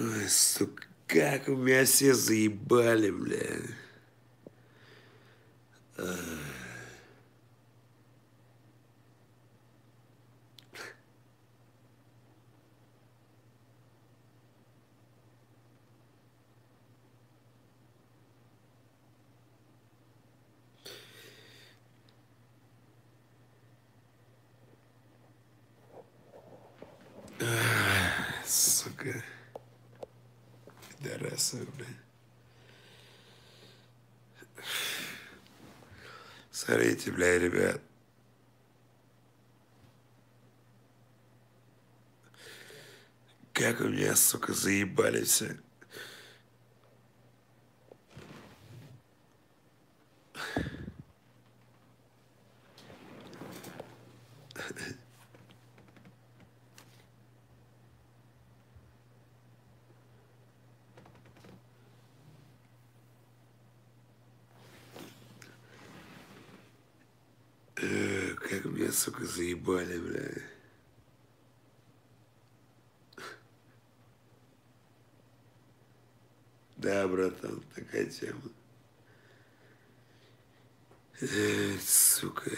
Ой, сука, как у меня все заебали, бля. Сука. Пидорасы, бля. Смотрите, бля, ребят. Как у меня, сука, заебали все. Э, Как меня, сука, заебали, бля. Да, братан, такая тема. Э, сука.